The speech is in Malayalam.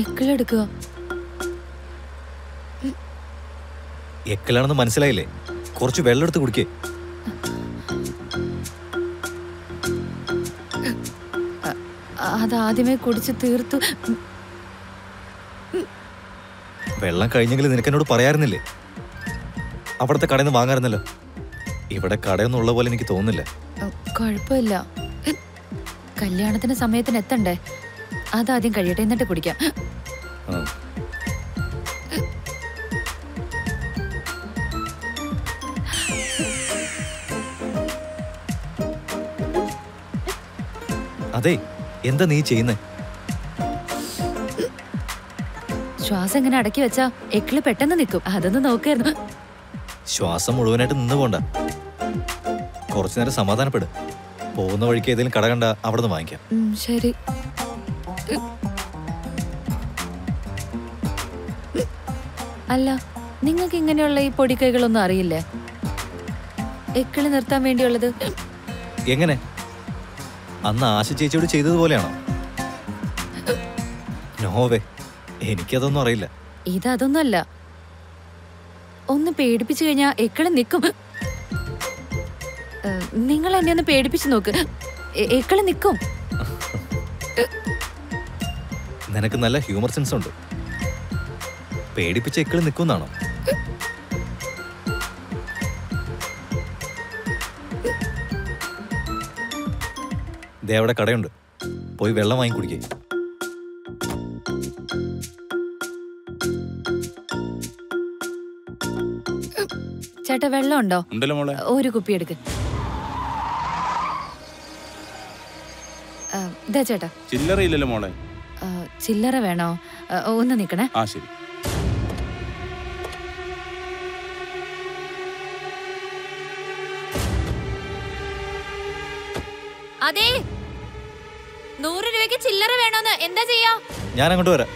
എക്കിളെടുക്കുക. എക്കലാണെന്ന് മനസ്സിലായില്ലേ? കുറച്ച് വെള്ളം എടുത്ത് കുടിക്കേ. അതാദ്യമേ കുടിച്ച് തീർത്തു. വെള്ളം കഴിഞ്ഞെങ്കിൽ നിനക്കെന്നോട് പറയാറുന്നില്ലേ? അവിടുത്തെ കടയിൽ നിന്ന് വാങ്ങാറുന്നല്ലോ. ഇവിടെ കടയൊന്നുള്ള പോലെ എനിക്ക് തോന്നുന്നില്ല. കുഴപ്പമില്ല. കല്യാണത്തിന്റെ കല്യാണത്തിന് സമയത്തിന് എത്തണ്ടേ? അതാദ്യം കഴിയട്ടെ എന്നിട്ട് കുടിക്കാം. അതെ എന്താ നീ ചെയ്യുന്നേ? ശ്വാസം ഇങ്ങനെ അടക്കി വെച്ചാ എക്കിൾ പെട്ടെന്ന് നിൽക്കും അതൊന്ന് നോക്കായിരുന്നു. ശ്വാസം മുഴുവനായിട്ട് നിന്ന് പോണ്ട. കുറച്ചു നേരം സമാധാനപ്പെട്. പോകുന്ന വഴിക്ക് ഏതെങ്കിലും കട കണ്ട അവിടെ നിന്ന് വാങ്ങിക്കാം ശരി. അല്ല നിങ്ങൾക്ക് ഇങ്ങനെയുള്ള ഈ പൊടിക്കൈകളൊന്നും അറിയില്ലേ? എക്കിളി നിർത്താൻ വേണ്ടിയുള്ളത്. എങ്ങനെ? അന്ന് ആശ ചേച്ചിയോട് ചെയ്തതുപോലെയാണോ നോവേ എനിക്കതൊന്നും അറിയില്ല. ഇതൊന്നല്ല ഒന്ന് പേടിപ്പിച്ചു കഴിഞ്ഞാ എക്കിളി നിക്കും. നിങ്ങൾ എന്നെ ഒന്ന് പേടിപ്പിച്ചു നോക്ക്. എക്കിളി നിൽക്കും നിനക്ക് നല്ല ഹ്യൂമർ സെൻസ് ഉണ്ട്. പേടിപ്പിച്ച് എക്കിളി നിൽക്കുന്നാണോ ദേ അവിടെ കടയുണ്ട്. പോയി വെള്ളം വാങ്ങി കുടിക്കേ. ചേട്ടാ വെള്ളം ഉണ്ടോ ഉണ്ടല്ലോ മോളെ. ഒരു കുപ്പി എടുക്ക്. ചില്ലറയില്ലല്ലോ ഇതാ ചേട്ടാ. ചില്ലറ ഇല്ലല്ലോ മോളെ. ചില്ലറ വേണോ? ഒന്ന് നിക്കണേ. ആ ശരി. അതെ. നൂറ് രൂപയ്ക്ക് ചില്ലറ വേണോന്ന്. എന്താ ചെയ്യാ? ഞാൻ അങ്ങോട്ട് വരാം.